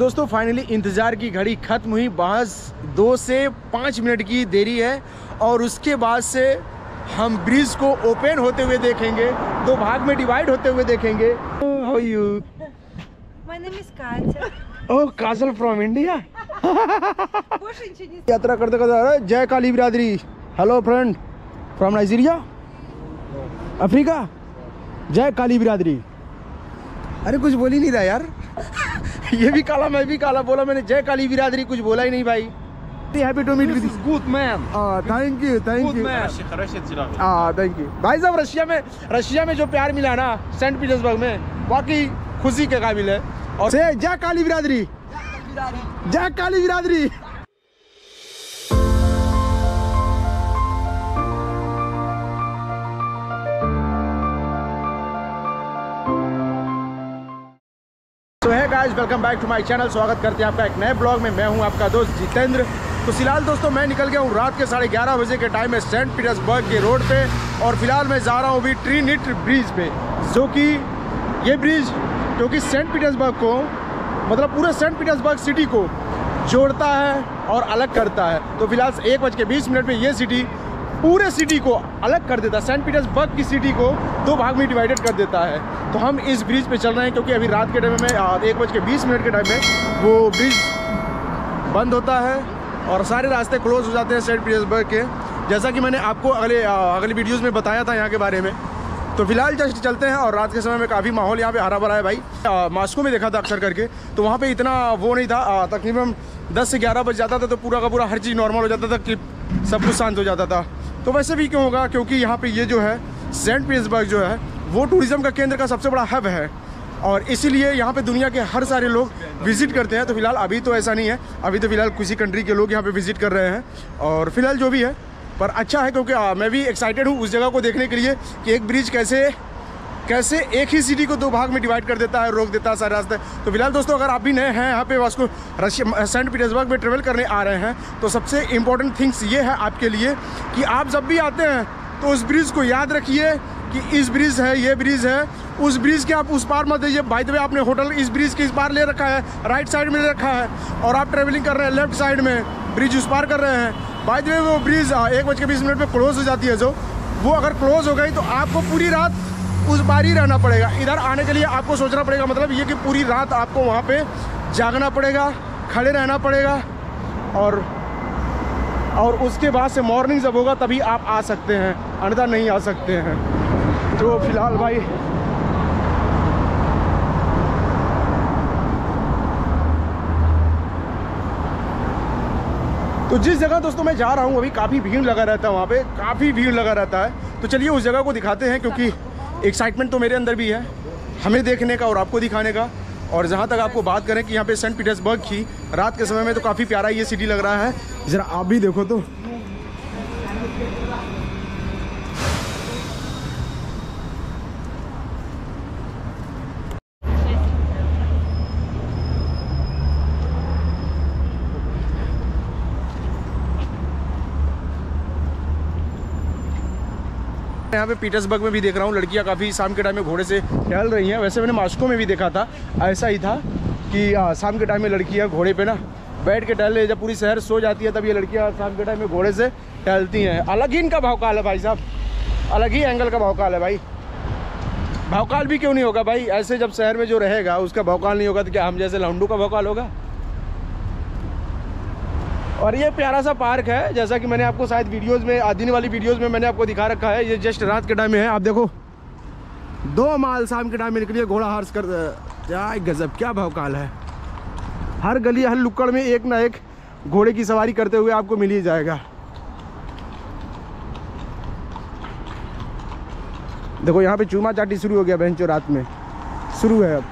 दोस्तों फाइनली इंतज़ार की घड़ी ख़त्म हुई। बस दो से पाँच मिनट की देरी है और उसके बाद से हम ब्रिज को ओपन होते हुए देखेंगे दो भाग में डिवाइड होते हुए देखेंगे। हाउ यू My oh, यात्रा करते करते जय काली बिरादरी। Hello friend from Nigeria Africa जय काली बिरादरी। अरे कुछ बोल ही नहीं रहा यार। ये भी काला मैं भी काला बोला मैंने जय काली बिरादरी कुछ बोला ही नहीं भाई। Happy to meet with man man. Thank you thank you. हाँ थैंक यू भाई साहब रशिया में रशिया में जो प्यार मिला ना सेंट पीटर्सबर्ग में वाकई खुशी के काबिल है और से जय काली बिरादरी जय काली बिरादरी तो है। Guys welcome back to my channel स्वागत करते हैं आपका एक नए ब्लॉग में। मैं हूँ आपका दोस्त जितेंद्र। तो फ़िलहाल दोस्तों, मैं निकल गया हूँ रात के साढ़े ग्यारह बजे के टाइम में सेंट पीटर्सबर्ग के रोड पे। और फ़िलहाल मैं जा रहा हूँ अभी ट्रीनिट ब्रिज पे, जो कि ये ब्रिज क्योंकि सेंट पीटर्सबर्ग को मतलब पूरे सेंट पीटर्सबर्ग सिटी को जोड़ता है और अलग करता है। तो फ़िलहाल एक बज के बीस मिनट में ये सिटी पूरे सिटी को अलग कर देता है। सेंट पीटर्सबर्ग की सिटी को दो भाग में डिवाइडेड कर देता है। तो हम इस ब्रिज पे चल रहे हैं, क्योंकि अभी रात के टाइम में एक बज के बीस मिनट के टाइम में वो ब्रिज बंद होता है और सारे रास्ते क्लोज हो जाते हैं सेंट पीटर्सबर्ग के। जैसा कि मैंने आपको अगले अगले वीडियोज़ में बताया था यहाँ के बारे में। तो फ़िलहाल जस्ट चलते हैं और रात के समय में काफ़ी माहौल यहाँ पे हरा भरा है भाई। मास्को में देखा था अक्सर करके तो वहाँ पे इतना वो नहीं था। तकरीबन 10 से 11 बज जाता था तो पूरा का पूरा हर चीज़ नॉर्मल हो जाता था, कि सब कुछ शांत हो जाता था। तो वैसे भी क्यों होगा? क्योंकि यहाँ पे ये जो है सेंट पीटर्सबर्ग जो है वो टूरिज़्म का केंद्र का सबसे बड़ा हब है। और इसीलिए यहाँ पे दुनिया के हर सारे लोग विज़िट करते हैं। तो फ़िलहाल अभी तो ऐसा नहीं है। अभी तो फ़िलहाल किसी कंट्री के लोग यहाँ पे विज़िट कर रहे हैं। और फ़िलहाल जो भी है पर अच्छा है क्योंकि आ, मैं भी एक्साइटेड हूँ उस जगह को देखने के लिए कि एक ब्रिज कैसे कैसे एक ही सिटी को दो भाग में डिवाइड कर देता है, रोक देता है, सारे रास्ते। तो फ़िलहाल दोस्तों, अगर आप भी नए हैं यहाँ पे, वास्को, रशिया सेंट पीटर्सबर्ग में ट्रेवल करने आ रहे हैं तो सबसे इम्पोर्टेंट थिंग्स ये है आपके लिए कि आप जब भी आते हैं तो उस ब्रिज को याद रखिए कि इस ब्रिज है, ये ब्रिज है। उस ब्रिज के आप उस पार मत दीजिए बाई द आपने होटल इस ब्रिज के इस पार ले रखा है राइट साइड में ले रखा है, और आप ट्रेवलिंग कर रहे हैं लेफ़्ट साइड में ब्रिज उस पार कर रहे हैं। बाई द वे ब्रिज एक बज के बीस मिनट में क्लोज हो जाती है, जो, वो अगर क्लोज हो गई तो आपको पूरी रात उस बार ही रहना पड़ेगा। इधर आने के लिए आपको सोचना पड़ेगा मतलब ये कि पूरी रात आपको वहाँ पे जागना पड़ेगा, खड़े रहना पड़ेगा और और उसके बाद से मॉर्निंग जब होगा तभी आप आ सकते हैं, अन्यथा नहीं आ सकते हैं। तो फ़िलहाल भाई तो जिस जगह दोस्तों मैं जा रहा हूँ, अभी काफ़ी भीड़ लगा रहता है वहाँ पे, काफ़ी भीड़ लगा रहता है। तो चलिए उस जगह को दिखाते हैं, क्योंकि एक्साइटमेंट तो मेरे अंदर भी है, हमें देखने का और आपको दिखाने का। और जहाँ तक आपको बात करें कि यहाँ पे सेंट पीटर्सबर्ग की, रात के समय में तो काफ़ी प्यारा ये सिटी लग रहा है। ज़रा आप भी देखो तो। यहाँ पे पीटर्सबर्ग में भी देख रहा हूँ, लड़कियाँ काफ़ी शाम के टाइम में घोड़े से टहल रही हैं। वैसे मैंने मास्को में भी देखा था, ऐसा ही था कि शाम के टाइम में लड़कियाँ घोड़े पे ना बैठ के टहल जब पूरी शहर सो जाती है, तब ये लड़कियाँ शाम के टाइम में घोड़े से टहलती हैं। अलग ही इनका भावकाल है भाई साहब। अलग ही एंगल का भावकाल है भाई। भावकाल भी क्यों नहीं होगा भाई? ऐसे जब शहर में जो रहेगा, उसका भावकाल नहीं होगा तो क्या हम जैसे लौंडू का भावकाल होगा? और ये प्यारा सा पार्क है, जैसा कि मैंने आपको शायद वीडियोस में, आदिन वाली वीडियोस में मैंने आपको दिखा रखा है। ये जस्ट रात के टाइम में है, आप देखो। दो माल शाम के टाइम में निकलिए, घोड़ा हार्स कर गजब, क्या भावकाल है। हर गली, हर लुक्कड़ में एक ना एक घोड़े की सवारी करते हुए आपको मिल ही जाएगा। देखो, यहाँ पे चूमा चाटी शुरू हो गया बेंचो रात में। शुरू है अब।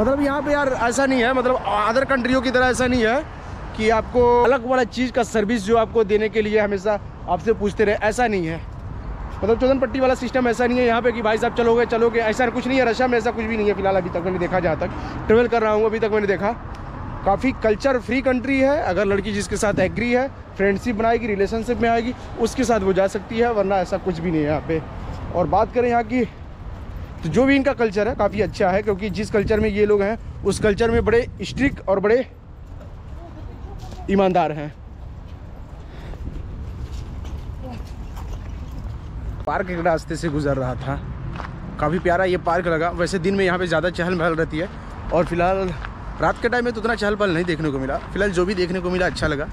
मतलब यहाँ पे यार ऐसा नहीं है मतलब अदर कंट्रियों की तरह ऐसा नहीं है। कि आपको अलग वाला चीज़ का सर्विस जो आपको देने के लिए हमेशा आपसे पूछते रहे, ऐसा नहीं है। मतलब चौदन पट्टी वाला सिस्टम ऐसा नहीं है यहाँ पे कि भाई साहब चलोगे चलोगे, ऐसा कुछ नहीं है, रशिया में ऐसा कुछ भी नहीं है फ़िलहाल अभी तक मैंने देखा जहाँ तक। ट्रेवल कर रहा हूँ, अभी तक मैंने देखा। काफ़ी कल्चर फ्री कंट्री है, अगर लड़की जिसके साथ एग्री है फ्रेंडशिप बनाएगी रिलेशनशिप में आएगी, उसके साथ वो जा सकती है, वरना ऐसा कुछ भी नहीं है यहाँ पर और बात करें यहाँ की तो जो भी इनका कल्चर है, काफ़ी अच्छा है, क्योंकि जिस कल्चर में ये लोग हैं, उस कल्चर में बड़े स्ट्रिक्ट और बड़े ईमानदार हैं। पार्क के रास्ते से गुजर रहा था। काफ़ी प्यारा ये पार्क लगा। वैसे दिन में यहाँ पे ज़्यादा चहल पहल रहती है। और फ़िलहाल रात के टाइम में तो उतना चहल पहल नहीं देखने को मिला। फ़िलहाल जो भी देखने को मिला अच्छा लगा।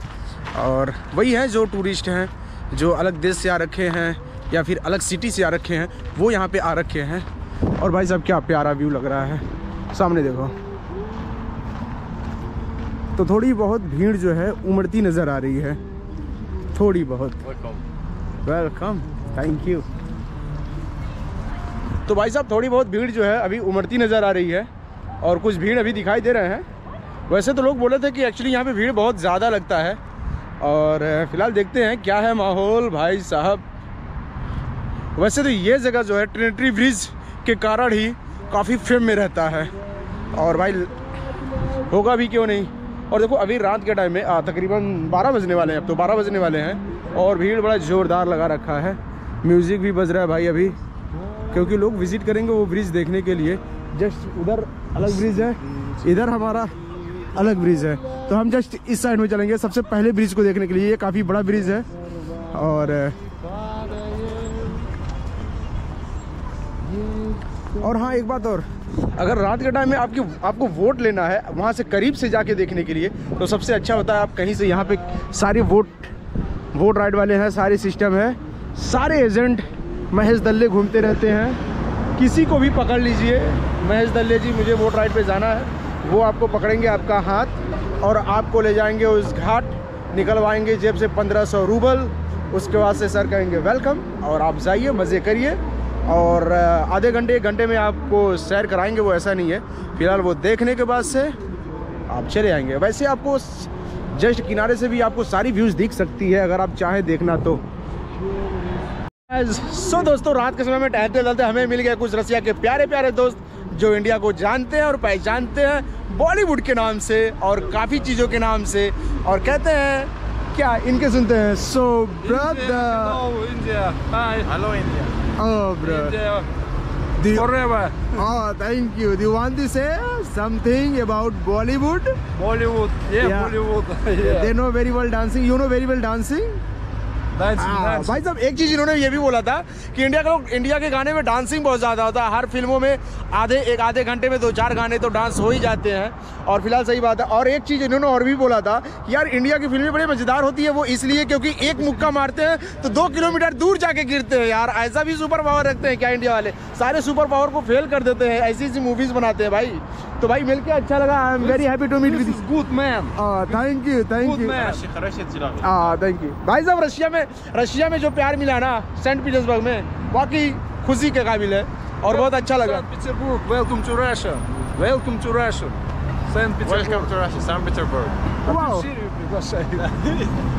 और वही हैं जो टूरिस्ट हैं, जो अलग देश से आ रखे हैं या फिर अलग सिटी से आ रखे हैं, वो यहाँ पर आ रखे हैं। और भाई साहब, क्या प्यारा व्यू लग रहा है। सामने देखो। तो थोड़ी बहुत भीड़ जो है उमड़ती नज़र आ रही है। थोड़ी बहुत। वेलकम थैंक यू तो भाई साहब, थोड़ी बहुत भीड़ जो है अभी उमड़ती नज़र आ रही है और कुछ भीड़ अभी दिखाई दे रहे हैं। वैसे तो लोग बोले थे कि एक्चुअली यहाँ पे भीड़ बहुत ज़्यादा लगता है और फ़िलहाल देखते हैं क्या है माहौल भाई साहब। वैसे तो ये जगह जो है ट्रिनिटी ब्रिज के कारण ही काफ़ी फेम में रहता है। और भाई, होगा भी क्यों नहीं? और देखो, अभी रात के टाइम में तकरीबन 12 बजने वाले हैं अब तो 12 बजने वाले हैं। और भीड़ बड़ा ज़ोरदार लगा रखा है। म्यूज़िक भी बज रहा है भाई अभी, क्योंकि लोग विज़िट करेंगे वो ब्रिज देखने के लिए। जस्ट उधर अलग ब्रिज है, इधर हमारा अलग ब्रिज है। तो हम जस्ट इस साइड में चलेंगे। सबसे पहले ब्रिज को देखने के लिए, ये काफ़ी बड़ा ब्रिज है। और और हाँ एक बात और। अगर रात के टाइम में आपकी, आपको वोट लेना है वहाँ से करीब से जाके देखने के लिए तो सबसे अच्छा होता है आप कहीं से यहाँ पे सारे वोट वोट राइड वाले हैं, सारे सिस्टम है। सारे एजेंट महेश दल्ले घूमते रहते हैं। किसी को भी पकड़ लीजिए। महेश दल्ले जी, मुझे वोट राइड पे जाना है। वो आपको पकड़ेंगे आपका हाथ और आपको ले जाएँगे उस घाट, निकलवाएँगे जेब से पंद्रह सौ रूबल, उसके बाद से सर कहेंगे, वेलकम और आप जाइए, मज़े करिए। और आधे घंटे, एक घंटे में आपको सैर कराएँगे, वो ऐसा नहीं है। फ़िलहाल वो देखने के बाद से आप चले आएँगे। वैसे आपको जस्ट किनारे से भी आपको सारी व्यूज़ दिख सकती है, अगर आप चाहें देखना तो। सो दोस्तों, रात के समय में टहलते टहलते हमें मिल गए कुछ रसिया के प्यारे प्यारे दोस्त, जो इंडिया को जानते हैं और पहचानते हैं बॉलीवुड के नाम से और काफ़ी चीज़ों के नाम से। और कहते हैं क्या इनके सुनते हैं? सो ब्रद इंडिया हाँ thank you the want this something about Bollywood Bollywood they know very well dancing you know very well dancing हाँ, भाई साहब एक चीज़ इन्होंने ये भी बोला था कि इंडिया के लोग इंडिया के गाने में डांसिंग बहुत ज़्यादा होता है। हर फ़िल्मों में आधे एक आधे घंटे में दो चार गाने तो डांस हो ही जाते हैं। और फ़िलहाल सही बात है। और एक चीज़ इन्होंने और भी बोला था कि यार इंडिया की फ़िल्में बड़ी मज़ेदार होती है वो इसलिए क्योंकि एक मुक्का मारते हैं तो दो किलोमीटर दूर जाके गिरते हैं। यार ऐसा भी सुपर पावर रखते हैं क्या इंडिया वाले? सारे सुपर पावर को फेल कर देते हैं ऐसी ऐसी मूवीज़ बनाते हैं भाई। तो भाई मिलके अच्छा लगा। I am very happy to meet with man. Thank you thank you thank you भाई साहब रशिया में रशिया में जो प्यार मिला ना सेंट पीटर्सबर्ग में वाकई खुशी के काबिल है और बहुत अच्छा लगा। Welcome to Russia welcome to Russia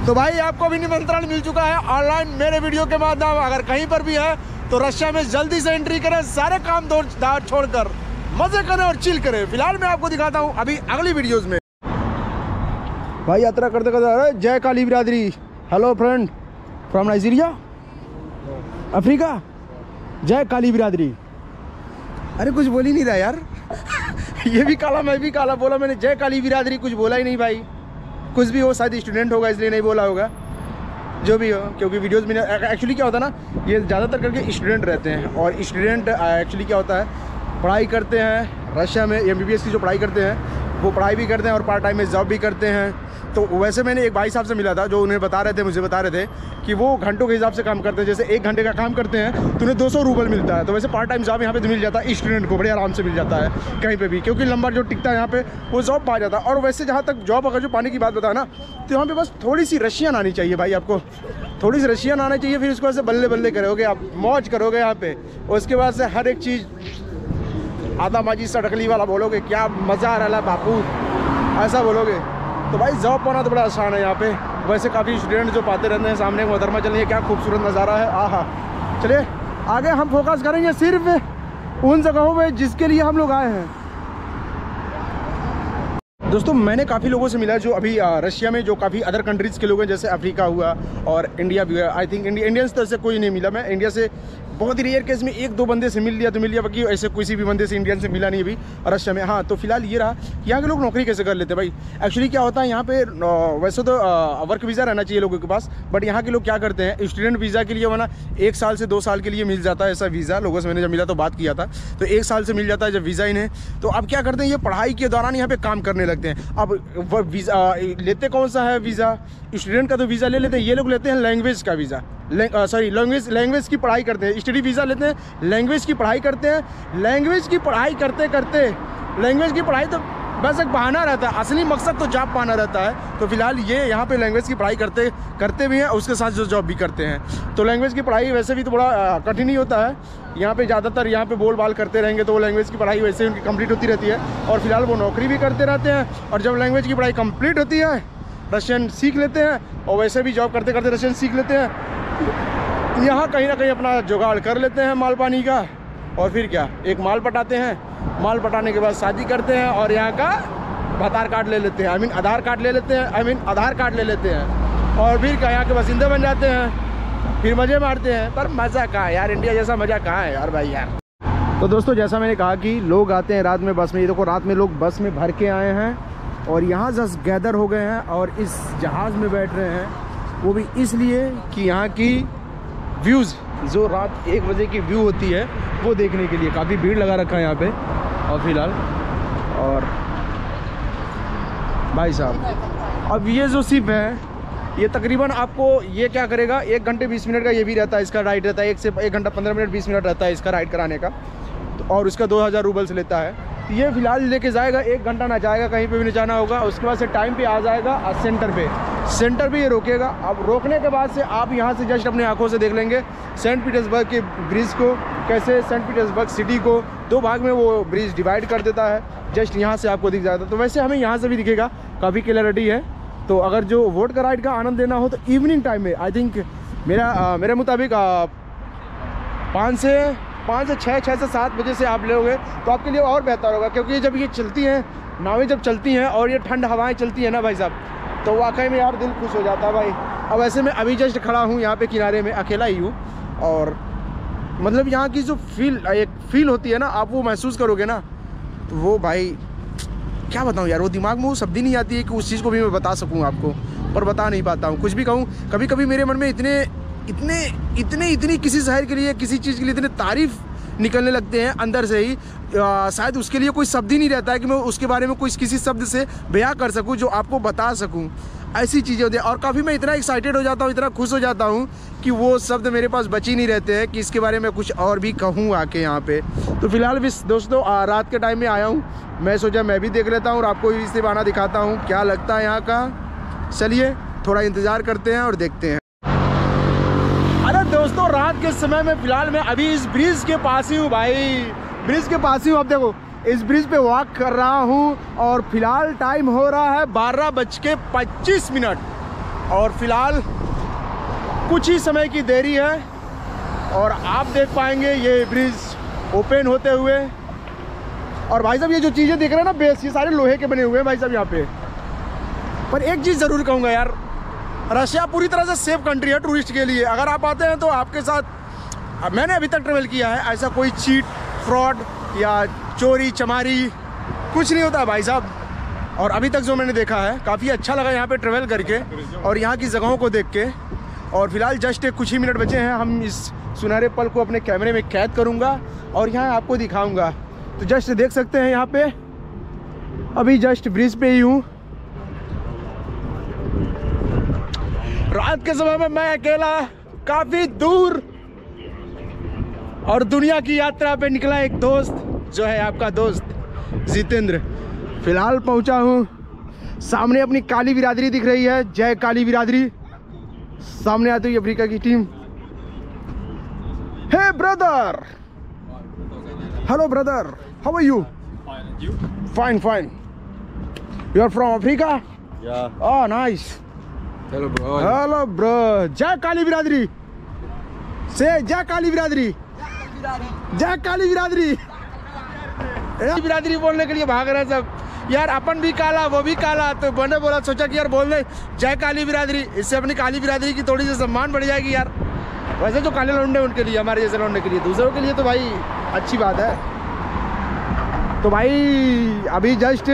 तो भाई आपको भी निमंत्रण मिल चुका है ऑनलाइन मेरे वीडियो के माध्यम अगर कहीं पर भी है तो रशिया में जल्दी से एंट्री करें सारे काम दार छोड़कर मज़े करें और चिल करें। फ़िलहाल मैं आपको दिखाता हूँ अभी अगली वीडियोस में। भाई यात्रा करते करते अरे जय काली बिरादरी। Hello friend from Nigeria Africa जय काली बिरादरी अरे, कुछ बोल ही नहीं रहा यार। ये भी काला, मैं भी काला बोला मैंने। जय काली बिरादरी, कुछ बोला ही नहीं भाई। कुछ भी हो, शायद स्टूडेंट होगा, इसलिए नहीं बोला होगा। जो भी हो, क्योंकि वीडियोस में एक्चुअली क्या होता है ना, ये ज़्यादातर करके स्टूडेंट रहते हैं। और स्टूडेंट एक्चुअली क्या होता है, पढ़ाई करते हैं रशिया में एम की जो पढ़ाई करते हैं वो पढ़ाई भी करते हैं और पार्ट टाइम में जॉब भी करते हैं। तो वैसे मैंने एक भाई साहब से मिला था, जो उन्हें बता रहे थे, मुझे बता रहे थे कि वो घंटों के हिसाब से काम करते हैं। जैसे एक घंटे का काम करते हैं तो उन्हें दो सौ रूबल मिलता है। तो वैसे पार्ट टाइम जॉब यहाँ पे मिल जाता है स्टूडेंट को बड़े आराम से मिल जाता है, कहीं पर भी। क्योंकि लंबा जो टिकता है यहाँ पर वो जॉब पा जाता है। और वैसे जहाँ तक जॉब अगर जो पाने की बात बताया ना तो यहाँ पर बस थोड़ी सी रशियन आनी चाहिए भाई आपको। थोड़ी सी रशियन आना चाहिए, फिर उसके से बल्ले बल्ले करोगे आप, मौज करोगे यहाँ पे। उसके बाद से हर एक चीज़ आधा माजी सड़कली वाला बोलोगे, क्या मज़ा आ रहा है बापू? ऐसा बोलोगे? तो भाई जॉब पाना तो बड़ा आसान है यहाँ पे। वैसे काफ़ी स्टूडेंट जो पाते रहते हैं सामने मोहतरमा चलिए क्या खूबसूरत नज़ारा है। आहा, चलिए, आगे हम फोकस करेंगे सिर्फ़ उन जगहों पर जिसके लिए हम लोग आए हैं। दोस्तों, मैंने काफ़ी लोगों से मिला जो अभी रशिया में जो काफ़ी अदर कंट्रीज़ के लोग हैं, जैसे अफ्रीका हुआ और इंडिया भी हुआ। आई थिंक इंडिया इंडियंस तो ऐसे कोई नहीं मिला। मैं इंडिया से बहुत ही रेयर केस में एक दो बंदे से मिल लिया तो मिल लिया, बाकी ऐसे किसी भी बंदे से इंडियन से मिला नहीं अभी रशिया में। हाँ तो फ़िलहाल ये रहा कि यहाँ के लोग नौकरी कैसे कर लेते भाई। एक्चुअली क्या होता है, यहाँ पे वैसे तो वर्क वीज़ा रहना चाहिए लोगों के पास बट यहाँ के लोग क्या करते हैं स्टूडेंट वीज़ा के लिए वरना एक साल से दो साल के लिए मिल जाता है ऐसा वीज़ा लोगों से मैंने जब मिला तो बात किया था तो एक साल से मिल जाता है जब वीज़ा इन्हें तो अब क्या करते हैं, ये पढ़ाई के दौरान यहाँ पर काम करने लगते हैं। अब वीज़ा लेते कौन सा है वीज़ा स्टूडेंट का तो वीज़ा ले लेते हैं। ये लोग लेते हैं लैंग्वेज का वीज़ा सॉरी लैंग्वेज लैंग्वेज की पढ़ाई करते हैं। स्टडी वीज़ा लेते हैं। लैंग्वेज की पढ़ाई करते हैं। लैंग्वेज की पढ़ाई करते करते लैंग्वेज की पढ़ाई तो बस एक बहाना रहता है। असली मकसद तो जॉब पाना रहता है। तो फ़िलहाल ये यहाँ पे लैंग्वेज की पढ़ाई करते करते भी हैं उसके साथ जो जॉब भी करते हैं। तो लैंग्वेज की पढ़ाई वैसे भी तो बड़ा कठिन ही होता है। यहाँ पे ज़्यादातर यहाँ पे बोल बाल करते रहेंगे तो वो लैंग्वेज की पढ़ाई वैसे उनकी कंप्लीट होती रहती है। और फ़िलहाल वो नौकरी भी करते रहते हैं। और जब लैंग्वेज की पढ़ाई कंप्लीट होती है रशियन सीख लेते हैं और वैसे भी जॉब करते करते रशियन सीख लेते हैं। यहाँ कहीं ना कहीं अपना जुगाड़ कर लेते हैं माल पानी का। और फिर क्या? एक माल पटाते हैं। माल पटाने के बाद शादी करते हैं और यहाँ का आधार कार्ड ले लेते हैं। आई मीन आधार कार्ड ले लेते हैं। आई मीन आधार कार्ड ले लेते हैं। और फिर क्या, यहाँ के बासिंदे बन जाते हैं। फिर मज़े मारते हैं। पर मज़ा कहाँ है यार? इंडिया जैसा मज़ा कहाँ है यार भाई यार? तो दोस्तों, जैसा मैंने कहा कि लोग आते हैं रात में बस में। ये देखो, रात में लोग बस में भर के आए हैं और यहाँ जस गैदर हो गए हैं और इस जहाज़ में बैठ रहे हैं। वो भी इसलिए कि यहाँ की व्यूज़ जो रात एक बजे की व्यू होती है, वो देखने के लिए। काफ़ी भीड़ लगा रखा है यहाँ पे, और फ़िलहाल। और भाई साहब, अब ये जो सिप है, ये तकरीबन आपको ये क्या करेगा? एक घंटे बीस मिनट का ये भी रहता है इसका राइड रहता है। एक से एक घंटा पंद्रह मिनट, बीस मिनट रहता है इसका राइड कराने का। तो और उसका दो हज़ार रूबल से लेता है। तो ये फ़िलहाल लेके जाएगा, एक घंटा ना जाएगा, कहीं पे भी नहीं जाना होगा। उसके बाद से टाइम पे आ जाएगा सेंटर पे। सेंटर पे ये रोकेगा। अब रोकने के बाद से आप यहाँ से जस्ट अपनी आँखों से देख लेंगे। सेंट पीटर्सबर्ग के ब्रिज को कैसे सेंट पीटर्सबर्ग सिटी को दो भाग में वो ब्रिज डिवाइड कर देता है। जस्ट यहाँ से आपको दिख जाता है। तो वैसे हमें यहाँ से भी दिखेगा। काफ़ी क्लियरिटी है। तो अगर जो वोट का राइड का आनंद लेना हो तो इवनिंग टाइम में आई थिंक मेरा आ, मेरे मुताबिक पाँच से पाँच से छः छः से सात बजे से आप लोगे तो आपके लिए और बेहतर होगा। क्योंकि जब ये चलती हैं नावें जब चलती हैं और ये ठंड हवाएँ चलती हैं ना भाई साहब तो वाकई में यार दिल खुश हो जाता है भाई। अब ऐसे में अभी जस्ट खड़ा हूँ यहाँ पे किनारे में, अकेला ही हूँ। और मतलब यहाँ की जो फील एक फील होती है ना, आप वो महसूस करोगे ना तो वो भाई, क्या बताऊँ यार, वो दिमाग में वो शब्द ही नहीं आती है कि उस चीज़ को भी मैं बता सकूँ आपको, पर बता नहीं पाता हूँ। कुछ भी कहूँ कभी कभी मेरे मन में इतने इतने इतने, इतनी किसी शहर के लिए, किसी चीज़ के लिए इतने तारीफ़ निकलने लगते हैं अंदर से ही। शायद उसके लिए कोई शब्द ही नहीं रहता है कि मैं उसके बारे में कोई किसी शब्द से बयां कर सकूँ जो आपको बता सकूँ। ऐसी चीज़ें होती हैं। और काफ़ी मैं इतना एक्साइटेड हो जाता हूँ, इतना खुश हो जाता हूँ कि वो शब्द मेरे पास बची नहीं रहते हैं कि इसके बारे में कुछ और भी कहूँ आके यहाँ पे। तो फ़िलहाल भी दोस्तों रात के टाइम में आया हूँ। मैं सोचा मैं भी देख लेता हूँ और आपको इस बहाना दिखाता हूँ। क्या लगता है यहाँ का? चलिए, थोड़ा इंतज़ार करते हैं और देखते हैं। दोस्तों, रात के समय में फ़िलहाल मैं अभी इस ब्रिज के पास ही हूँ भाई। ब्रिज के पास ही हूँ। अब देखो, इस ब्रिज पे वॉक कर रहा हूँ और फ़िलहाल टाइम हो रहा है बारह बज के पच्चीस मिनट। और फ़िलहाल कुछ ही समय की देरी है और आप देख पाएँगे ये ब्रिज ओपन होते हुए। और भाई साहब, ये जो चीज़ें देख रहे हैं ना बेस ये सारे लोहे के बने हुए हैं भाई साहब यहाँ पे। पर एक चीज़ ज़रूर कहूँगा यार रशिया पूरी तरह से सेफ़ कंट्री है टूरिस्ट के लिए। अगर आप आते हैं तो आपके साथ, मैंने अभी तक ट्रेवल किया है, ऐसा कोई चीट फ्रॉड या चोरी, चमारी, कुछ नहीं होता भाई साहब। और अभी तक जो मैंने देखा है, काफ़ी अच्छा लगा यहाँ पे ट्रेवल करके और यहाँ की जगहों को देख के। और फ़िलहाल जस्ट कुछ ही मिनट बचे हैं, हम इस सुनहरे पल को अपने कैमरे में कैद करूँगा और यहाँ आपको दिखाऊँगा। तो जस्ट देख सकते हैं यहाँ पे, अभी जस्ट ब्रिज पे ही हूँ। रात के समय में मैं अकेला काफ़ी दूर और दुनिया की यात्रा पे निकला एक दोस्त जो है आपका दोस्त जितेंद्र। फ़िलहाल पहुँचा हूँ। सामने अपनी काली बिरादरी दिख रही है। जय काली बिरादरी। सामने आती हुई अफ्रीका की team. Hey brother hello brother how are you fine fine you are from Africa Yeah. Oh nice Hello, bro. Hello bro जय काली बिरादरी से जय काली बिरादरी जय काली बिरादरी ए, बिरादरी बोलने के लिए भाग रहे सब। यार अपन भी काला वो भी काला तो मैंने बोला सोचा कि यार बोल दे जय काली बिरादरी। इससे अपनी काली बिरादरी की थोड़ी सी सम्मान बढ़ जाएगी यार। वैसे तो काले लौंडे उनके लिए हमारे जैसे लौंडे के लिए। दूसरों के लिए तो भाई अच्छी बात है। तो भाई अभी जस्ट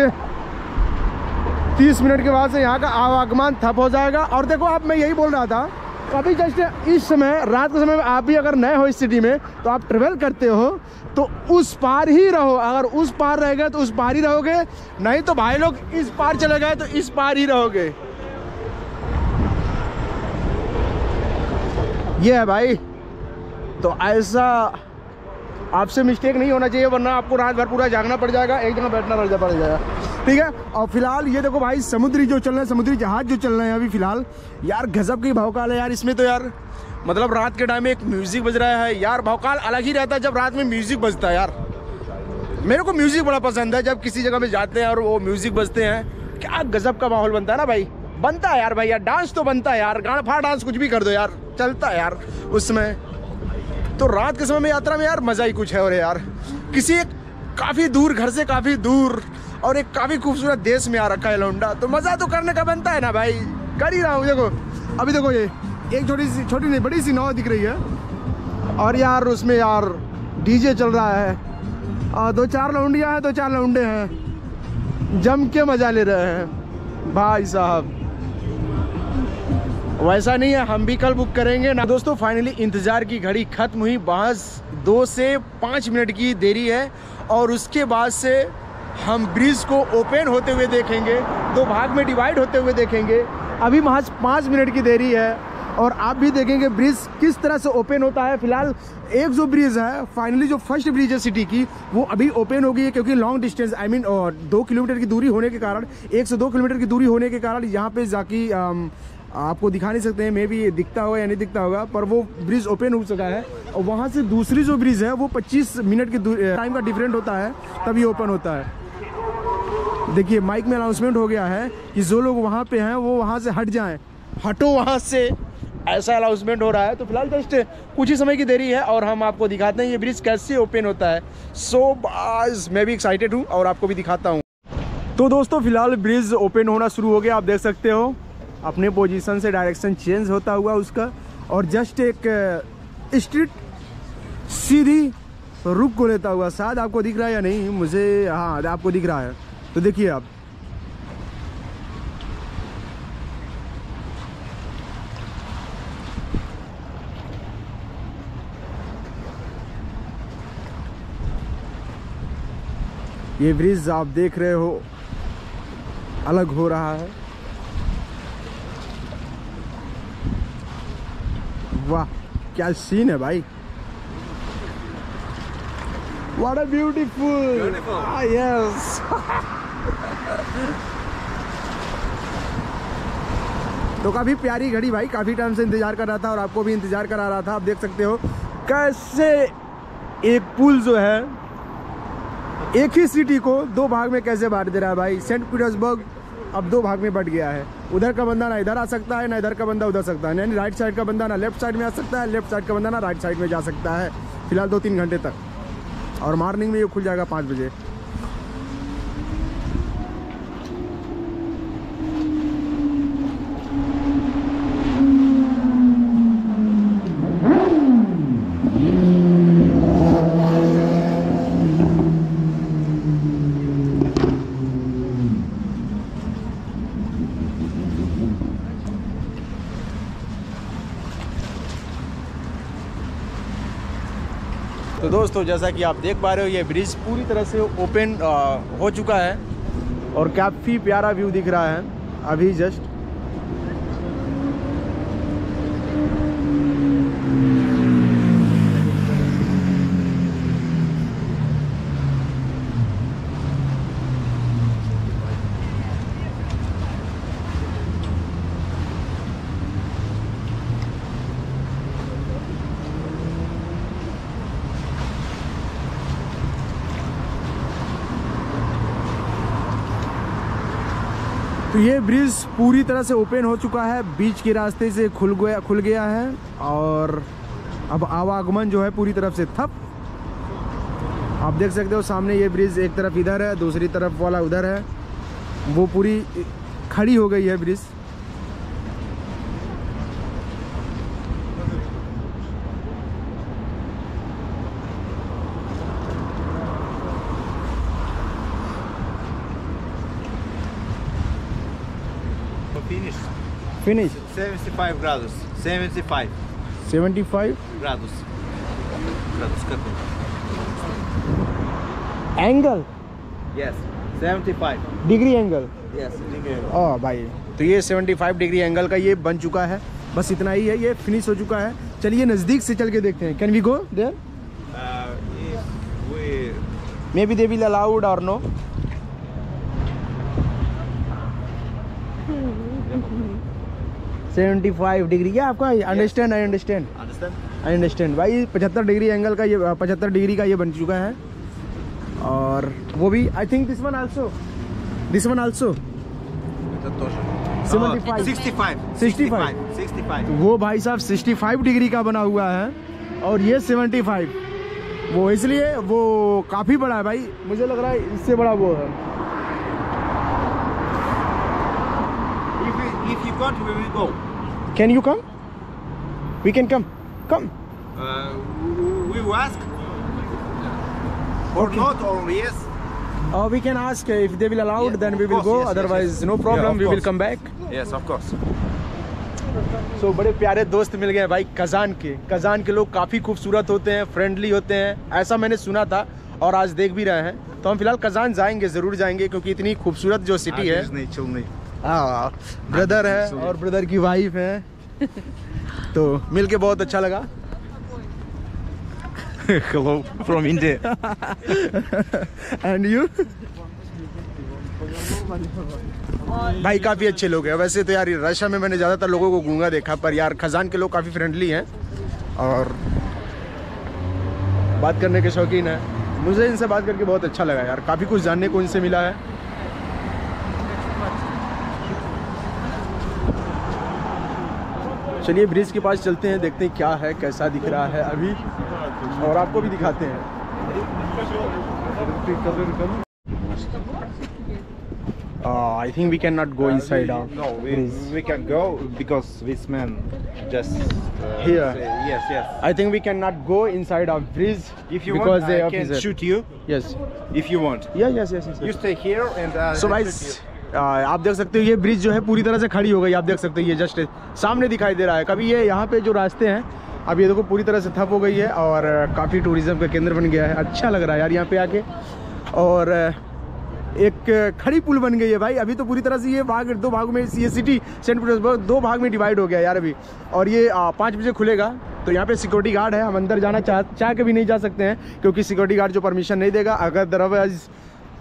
तीस मिनट के बाद से यहाँ का आवागमन ठप हो जाएगा। और देखो, आप, मैं यही बोल रहा था, अभी जस्ट इस समय, रात के समय आप भी अगर नए हो इस सिटी में तो आप ट्रेवल करते हो तो उस पार ही रहो। अगर उस पार रह गए तो उस पार ही रहोगे। नहीं तो भाई लोग, इस पार चले गए तो इस पार ही रहोगे। ये है भाई। तो ऐसा आपसे मिस्टेक नहीं होना चाहिए, वरना आपको रात भर पूरा जागना पड़ जाएगा, एक जगह बैठना पड़ जाएगा। ठीक है? और फ़िलहाल ये देखो भाई, समुद्री जो चल रहे हैं, समुद्री जहाज़ जो चल रहे हैं अभी फ़िलहाल, यार गजब की भावकाल है यार इसमें तो यार। मतलब रात के टाइम में एक म्यूज़िक बज रहा है यार, भावकाल अलग ही रहता है जब रात में म्यूज़िक बजता है यार। मेरे को म्यूज़िक बड़ा पसंद है, जब किसी जगह में जाते हैं और वो म्यूज़िक बजते हैं, क्या गजब का माहौल बनता है ना भाई। बनता है यार भाई, यार डांस तो बनता है यार गाड़ फाड़ डांस कुछ भी कर दो यार, चलता है यार उसमें तो रात के समय में यात्रा में यार मज़ा ही कुछ है और यार। किसी एक काफ़ी दूर, घर से काफ़ी दूर और एक काफ़ी खूबसूरत देश में आ रखा है लौंडा। तो मज़ा तो करने का बनता है ना भाई? कर ही रहा हूँ, देखो। अभी देखो ये, एक छोटी सी, छोटी नहीं, बड़ी सी नाव दिख रही है। और यार, उसमें यार डीजे चल रहा है। और दो चार लौंडियाँ हैं, दो चार लौंडे हैं। जम के मज़ा ले रहे हैं। भाई साहब। वैसा नहीं है, हम भी कल बुक करेंगे ना। दोस्तों फाइनली इंतज़ार की घड़ी खत्म हुई। बस दो से पाँच मिनट की देरी है। और उसके बाद से हम ब्रिज को ओपन होते हुए देखेंगे, दो भाग में डिवाइड होते हुए देखेंगे। अभी महज पाँच मिनट की देरी है और आप भी देखेंगे ब्रिज किस तरह से ओपन होता है। फ़िलहाल एक जो ब्रिज है फाइनली जो फ़र्स्ट ब्रिज है सिटी की, वो अभी ओपन हो गई है क्योंकि लॉन्ग डिस्टेंस आई मीन और दो किलोमीटर की दूरी होने के कारण, एक से दो किलोमीटर की दूरी होने के कारण यहाँ पे जाकी आपको दिखा नहीं सकते हैं मे भी दिखता होगा या नहीं दिखता होगा, पर वो ब्रिज ओपन हो चुका है। और वहाँ से दूसरी जो ब्रिज है, वो 25 मिनट की टाइम का डिफरेंट होता है, तभी ओपन होता है। देखिए माइक में अनाउंसमेंट हो गया है कि जो लोग वहाँ पे हैं वो वहाँ से हट जाएँ। हटो वहाँ से। ऐसा अनाउंसमेंट हो रहा है। तो फ़िलहाल जस्ट कुछ ही समय की देरी है और हम आपको दिखाते हैं ये ब्रिज कैसे ओपन होता है। सो so, मैं भी एक्साइटेड हूँ और आपको भी दिखाता हूँ। तो दोस्तों फ़िलहाल ब्रिज ओपन होना शुरू हो गया। आप देख सकते हो अपने पोजीशन से डायरेक्शन चेंज होता हुआ उसका। और जस्ट एक स्ट्रीट सीधी रुक को लेता हुआ। शायद आपको दिख रहा है या नहीं? मुझे हाँ आपको दिख रहा है। तो देखिए आप ये ब्रिज आप देख रहे हो अलग हो रहा है वाह क्या सीन है भाई What a beautiful! Beautiful. Ah, yes. तो काफ़ी प्यारी घड़ी भाई, काफ़ी टाइम से इंतज़ार कर रहा था और आपको भी इंतज़ार करा रहा था। आप देख सकते हो कैसे एक पुल जो है, एक ही सिटी को दो भाग में कैसे बांट दे रहा है भाई। सेंट पीटर्सबर्ग अब दो भाग में बट गया है। उधर का बंदा ना इधर आ सकता है, ना इधर का बंदा उधर सकता है। यानी राइट साइड का बंदा ना लेफ़्ट साइड में आ सकता है लेफ़्ट साइड का बंदा ना राइट साइड में जा सकता है, फ़िलहाल दो तीन घंटे तक। और मॉर्निंग में ये खुल जाएगा पाँच बजे। दोस्तों जैसा कि आप देख पा रहे हो, ये ब्रिज पूरी तरह से ओपन हो चुका है। और काफ़ी प्यारा व्यू दिख रहा है। अभी जस्ट तो ये ब्रिज पूरी तरह से ओपन हो चुका है। बीच के रास्ते से खुल गया खुल गया है और अब आवागमन जो है पूरी तरफ़ से थप आप देख सकते हो सामने ये ब्रिज एक तरफ़ इधर है, दूसरी तरफ़ वाला उधर है। वो पूरी खड़ी हो गई है bridge Finish. Finish 75 grados. 75 75 grados. Grados. Angle Yes. 75. Degree angle Yes. Degree. ओ भाई तो ये 75 डिग्री एंगल का ये बन चुका है बस इतना ही है ये फिनिश हो चुका है चलिए नज़दीक से चल के देखते हैं can we go there we maybe they will allowed और नो सेवेंटी फाइव डिग्री क्या आपका? Understand I understand I understand भाई पचहत्तर डिग्री एंगल का ये पचहत्तर डिग्री का ये बन चुका है। और वो भी I think this one also this one also वो भाई साहब 65 डिग्री का बना हुआ है और ये 75 वो इसलिए वो काफ़ी बड़ा है भाई। मुझे लग रहा है इससे बड़ा वो है। got, we will go. Can you come? We can come. Come. Uh, we will ask. Or okay. not, or yes. Uh, we can ask if they will allow, yeah, then we will course, go. Yes, Otherwise, yes, yes. no problem. Yeah, we will come back. Yes, of course. so, बड़े प्यारे दोस्त मिल गए भाई Kazan के Kazan के लोग काफ़ी खूबसूरत होते हैं फ्रेंडली होते हैं ऐसा मैंने सुना था और आज देख भी रहे हैं तो हम फ़िलहाल कज़ान जाएँगे ज़रूर जाएँगे क्योंकि इतनी खूबसूरत जो सिटी है नहीं नहीं हाँ ब्रदर है और ब्रदर की वाइफ है। तो मिल के बहुत अच्छा लगा। Hello from India. And you भाई काफ़ी अच्छे लोग हैं। वैसे तो यार रशिया में मैंने ज़्यादातर लोगों को गूँगा देखा पर यार खजान के लोग काफ़ी फ्रेंडली हैं। और बात करने के शौकीन है। मुझे इनसे बात करके बहुत अच्छा लगा यार। काफ़ी कुछ जानने को इनसे मिला है। चलिए ब्रिज के पास चलते हैं देखते हैं क्या है कैसा दिख रहा है अभी और आपको भी दिखाते हैं Uh, I think we cannot go inside our No, we, we can go because this man just uh, Here. say- yes, yes. I think we cannot go inside our bridge If you because want, they I can shoot you. Yes. If you want, Yeah, yes, yes, yes. you stay here and uh, So guys, आप देख सकते हो, ये bridge जो है पूरी तरह से खड़ी हो गई, आप देख सकते हो, ये जस्ट सामने दिखाई दे रहा है। कभी ये यहाँ पे जो रास्ते हैं, अब ये देखो पूरी तरह से ठप हो गई है और काफ़ी टूरिज़्म का केंद्र बन गया है। अच्छा लग रहा है यार यहाँ पे आके। और, एक खड़ी पुल बन गई है भाई। अभी तो पूरी तरह से ये भाग, दो भाग में ये सिटी सेंट पीटर्सबर्ग दो भाग में डिवाइड हो गया यार अभी। और ये पाँच बजे खुलेगा तो यहाँ पे सिक्योरिटी गार्ड है। हम अंदर जाना चाह चाह के भी नहीं जा सकते हैं, क्योंकि सिक्योरिटी गार्ड जो परमिशन नहीं देगा। अगर दरअसल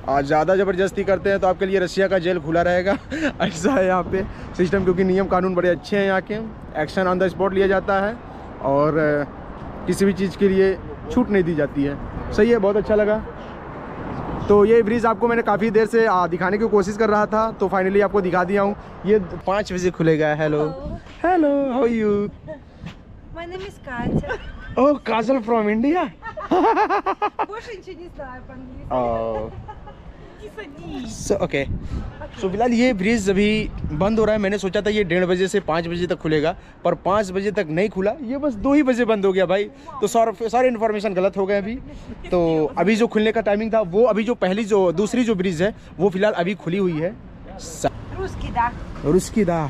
आज ज़्यादा ज़बरदस्ती करते हैं तो आपके लिए रशिया का जेल खुला रहेगा ऐसा है यहाँ पे सिस्टम क्योंकि नियम कानून बड़े अच्छे हैं यहाँ के एक्शन ऑन द स्पॉट लिया जाता है और अ, किसी भी चीज़ के लिए छूट नहीं दी जाती है सही है बहुत अच्छा लगा तो ये ब्रिज आपको मैंने काफ़ी देर से आ, दिखाने की कोशिश कर रहा था तो फाइनली आपको दिखा दिया हूँ ये पाँच बजे खुलेगा hello hello how you My name is Katya. Oh Kajal from India Больше ничего не знаю по-английски. So so, okay okay. So so, फ़िलहाल ये ब्रिज अभी बंद हो रहा है। मैंने सोचा था ये डेढ़ बजे से पाँच बजे तक खुलेगा पर पाँच बजे तक नहीं खुला। ये बस दो ही बजे बंद हो गया भाई। तो सारे सारे इन्फॉर्मेशन गलत हो गए अभी। तो अभी जो खुलने का टाइमिंग था वो अभी जो पहली जो दूसरी जो ब्रिज है वो फ़िलहाल अभी खुली हुई है। रुस्की दा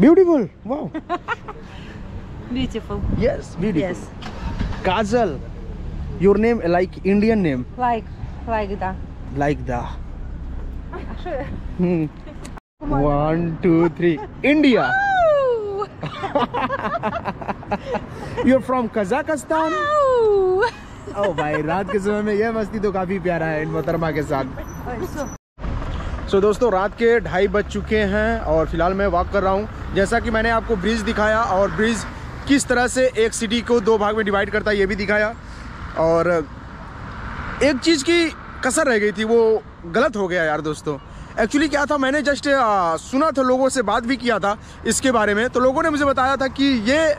ब्यूटीफुल वाह Beautiful. Yes, beautiful. Yes. Kajal, your name like Indian name. Like, like that. Like that. hmm. One, two, three. India. You're from Kazakhstan. oh भाई रात के समय में यह मस्ती तो काफ़ी प्यारा है इन मोहतरमा के साथ सो so, दोस्तों रात के ढाई बज चुके हैं और फ़िलहाल मैं वॉक कर रहा हूँ जैसा कि मैंने आपको ब्रिज दिखाया और ब्रिज किस तरह से एक सिटी को दो भाग में डिवाइड करता है ये भी दिखाया। और एक चीज़ की कसर रह गई थी वो गलत हो गया यार दोस्तों। एक्चुअली क्या था मैंने जस्ट सुना था लोगों से बात भी किया था इसके बारे में। तो लोगों ने मुझे बताया था कि ये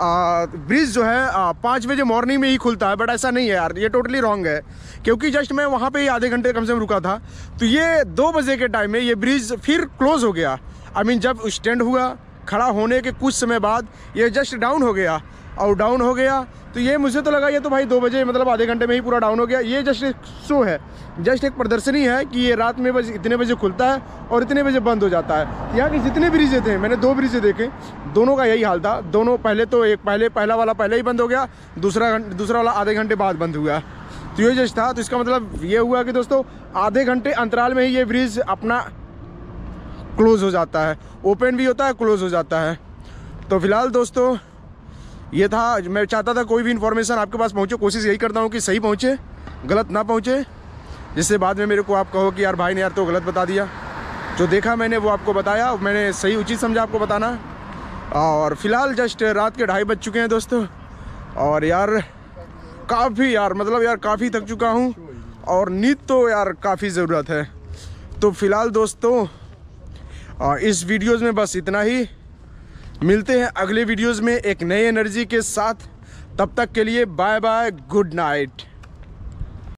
ब्रिज जो है पाँच बजे मॉर्निंग में ही खुलता है बट ऐसा नहीं है यार ये टोटली रॉन्ग है। क्योंकि जस्ट मैं वहाँ पे ही आधे घंटे कम से कम रुका था। तो ये दो बजे के टाइम में ये ब्रिज फिर क्लोज हो गया। आई I मीन mean, जब स्टैंड हुआ खड़ा होने के कुछ समय बाद ये जस्ट डाउन हो गया और डाउन हो गया। तो ये मुझे तो लगा ये तो भाई दो बजे मतलब आधे घंटे में ही पूरा डाउन हो गया। ये जस्ट एक शो है, जस्ट एक प्रदर्शनी है कि ये रात में बस इतने बजे खुलता है और इतने बजे बंद हो जाता है। यहाँ के जितने ब्रिजे थे, मैंने दो ब्रिजे देखे, दोनों का यही हाल था। दोनों पहले तो एक, पहले, पहला वाला पहले ही बंद हो गया, दूसरा दूसरा वाला आधे घंटे बाद बंद हुआ। तो ये जस्ट था। तो इसका मतलब ये हुआ कि दोस्तों, आधे घंटे अंतराल में ही ये ब्रिज अपना क्लोज हो जाता है। ओपन भी होता है क्लोज हो जाता है। तो फ़िलहाल दोस्तों, ये था। मैं चाहता था कोई भी इन्फॉर्मेशन आपके पास पहुँचे, कोशिश यही करता हूँ कि सही पहुँचे, गलत ना पहुँचे, जिससे बाद में मेरे को आप कहो कि यार भाई ने यार तो गलत बता दिया। जो देखा मैंने, वो आपको बताया, मैंने सही उचित समझा आपको बताना। और फ़िलहाल जस्ट रात के ढाई बज चुके हैं दोस्तों। और यार, काफ़ी यार मतलब यार काफ़ी थक चुका हूँ, और नींद तो यार काफ़ी ज़रूरत है। तो फ़िलहाल दोस्तों आ, इस वीडियोज़ में बस इतना ही। मिलते हैं अगले वीडियोज़ में एक नई एनर्जी के साथ। तब तक के लिए बाय बाय गुड नाइट।